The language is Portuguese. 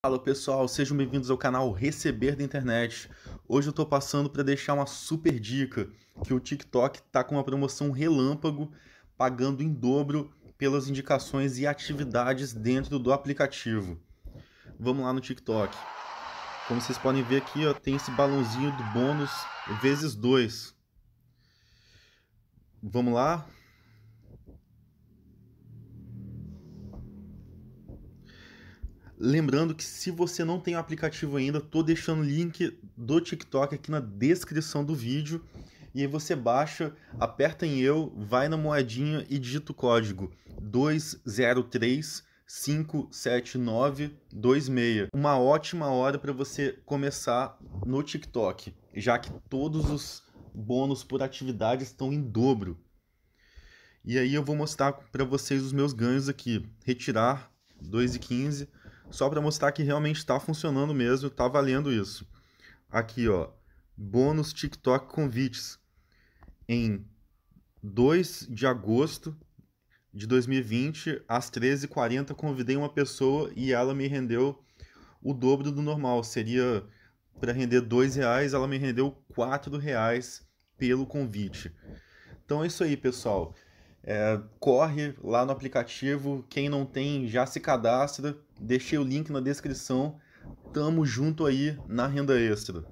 Fala pessoal, sejam bem-vindos ao canal Receber da Internet. Hoje eu estou passando para deixar uma super dica que o TikTok está com uma promoção relâmpago, pagando em dobro pelas indicações e atividades dentro do aplicativo. Vamos lá no TikTok. Como vocês podem ver aqui, ó, tem esse balãozinho do bônus vezes 2. Vamos lá, Lembrando que se você não tem o aplicativo ainda, tô deixando o link do TikTok aqui na descrição do vídeo. E aí você baixa, aperta em eu, vai na moedinha e digita o código 20357926. Uma ótima hora para você começar no TikTok, já que todos os bônus por atividade estão em dobro. E aí eu vou mostrar para vocês os meus ganhos aqui. Retirar 2,15 só para mostrar que realmente está funcionando mesmo, está valendo isso. Aqui, ó, bônus TikTok convites. Em 2 de agosto de 2020, às 13h40, convidei uma pessoa e ela me rendeu o dobro do normal. Seria para render dois reais, ela me rendeu quatro reais pelo convite. Então é isso aí, pessoal. É, corre lá no aplicativo. Quem não tem, já se cadastra. Deixei o link na descrição. Tamo junto aí na renda extra.